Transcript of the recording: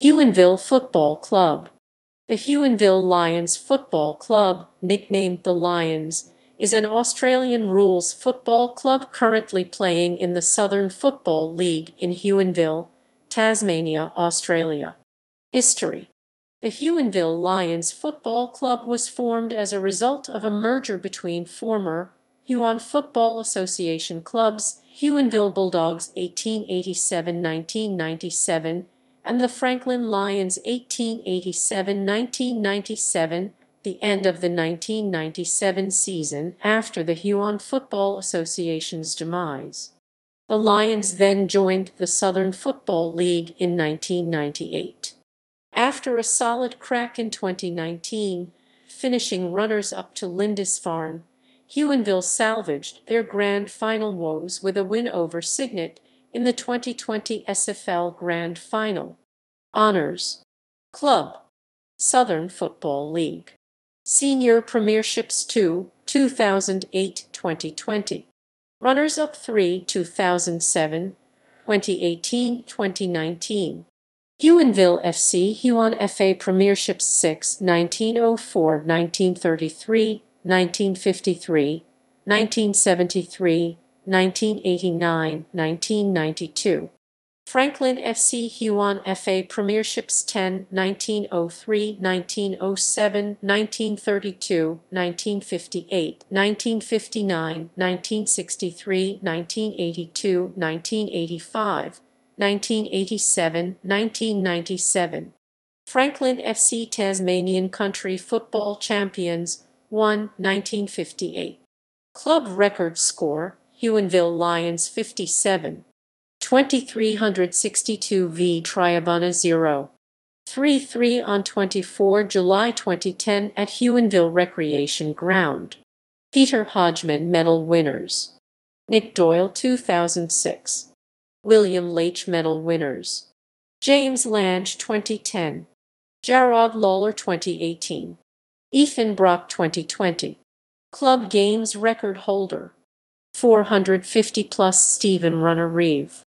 Huonville Football Club The Huonville Lions Football Club, nicknamed the Lions, is an Australian rules football club currently playing in the Southern Football League in Huonville, Tasmania, Australia. History The Huonville Lions Football Club was formed as a result of a merger between former Huon Football Association clubs, Huonville Bulldogs 1887-1997 and the Franklin Lions 1887-1997, the end of the 1997 season after the Huon Football Association's demise. The Lions then joined the Southern Football League in 1998. After a solid crack in 2019, finishing runners-up to Lindisfarne, Huonville salvaged their grand final woes with a win over Cygnet in the 2020 SFL Grand Final. Honours Club. Southern Football League. Senior Premierships 2 2008-2020 Runners-up 3 2007 2018-2019 Huonville FC Huon FA Premierships 6 1904-1933 1953 1973 1989, 1992. Franklin FC Huon FA Premierships 10, 1903, 1907, 1932, 1958, 1959, 1963, 1982, 1985, 1987, 1997. Franklin FC Tasmanian Country Football Champions 1, 1958. Club record score Huonville Lions 57. 2362 v Triabunna 0. 3-3 on 24 July 2010 at Huonville Recreation Ground. Peter Hodgman Medal winners. Nick Doyle 2006. William Leitch Medal winners. James Lange 2010. Jarrod Lawler 2018. Ethan Brock 2020. Club Games record holder. 450 plus Stephen Runner Reeve.